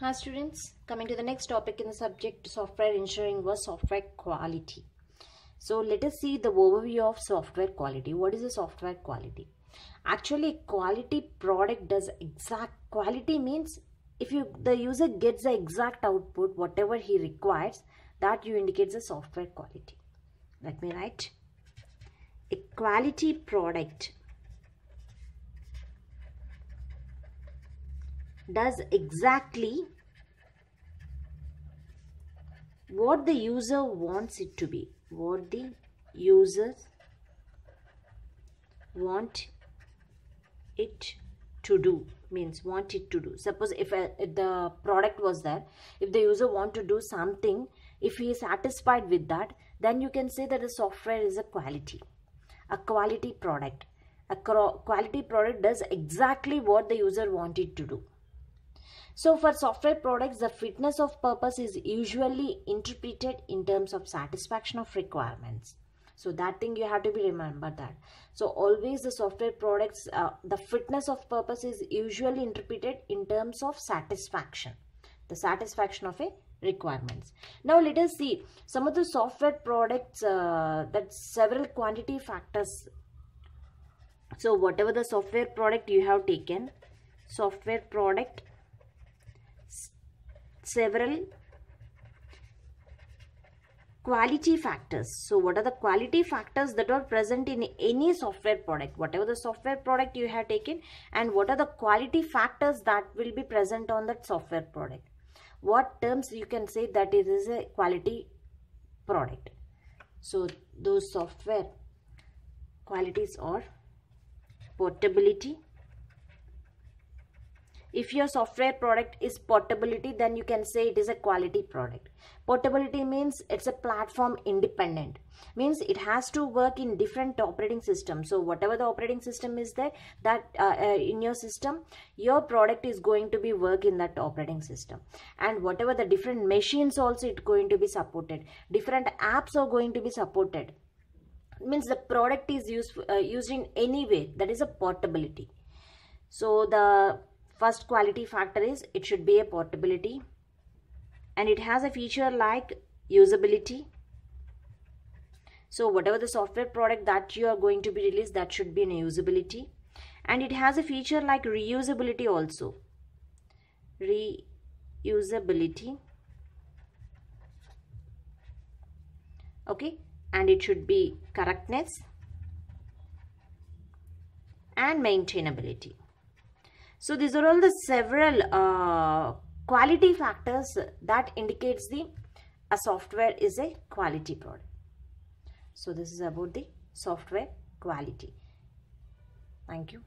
Hi students, coming to the next topic in the subject software engineering was software quality. So let us see the overview of software quality. What is a software quality? Actually a quality product does exact quality means if you the user gets the exact output whatever he requires that you indicates the software quality. Let me write a quality product does exactly what the user wants it to be. What the users want it to do means want it to do. Suppose if, a, if the product was there if the user want to do something if he is satisfied with that then you can say that the software is a quality a quality product. A quality product does exactly what the user wanted to do so for software products, the fitness of purpose is usually interpreted in terms of satisfaction of requirements. So that thing you have to be remember that. So always the software products, uh, the fitness of purpose is usually interpreted in terms of satisfaction. The satisfaction of a requirements. Now let us see some of the software products uh, that several quantity factors. So whatever the software product you have taken, software product several quality factors. So what are the quality factors that are present in any software product? Whatever the software product you have taken and what are the quality factors that will be present on that software product? What terms you can say that it is a quality product? So those software qualities are portability, if your software product is portability then you can say it is a quality product. Portability means it's a platform independent. Means it has to work in different operating systems. So whatever the operating system is there that uh, uh, in your system your product is going to be work in that operating system. And whatever the different machines also it's going to be supported. Different apps are going to be supported. Means the product is used uh, used in any way that is a portability. So the First quality factor is it should be a portability and it has a feature like usability. So whatever the software product that you are going to be released that should be an usability and it has a feature like reusability also. Reusability. Okay and it should be correctness and maintainability. So these are all the several uh, quality factors that indicates the a software is a quality product. So this is about the software quality. Thank you.